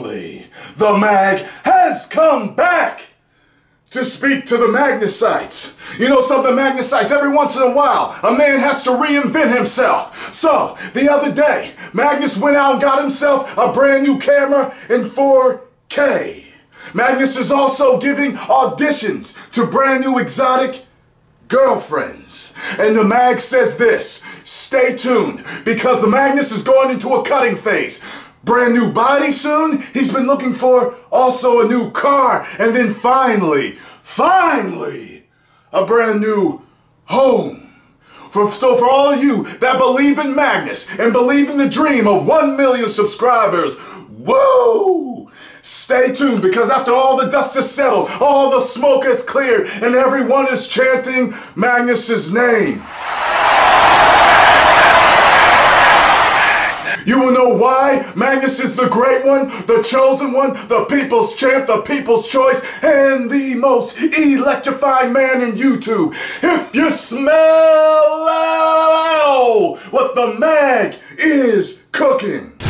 the mag has come back to speak to the Magnusites. You know something, Magnusites, every once in a while, a man has to reinvent himself. So, the other day, Magnus went out and got himself a brand new camera in 4K. Magnus is also giving auditions to brand new exotic girlfriends. And the mag says this, stay tuned, because the Magnus is going into a cutting phase. Brand new body soon, he's been looking for also a new car, and then finally, finally, a brand new home. For, so for all you that believe in Magnus and believe in the dream of 1 million subscribers, whoa! Stay tuned because after all the dust has settled, all the smoke has cleared, and everyone is chanting Magnus's name. You will Magnus is the great one, the chosen one, the people's champ, the people's choice, and the most electrifying man in YouTube. If you smell what the mag is cooking.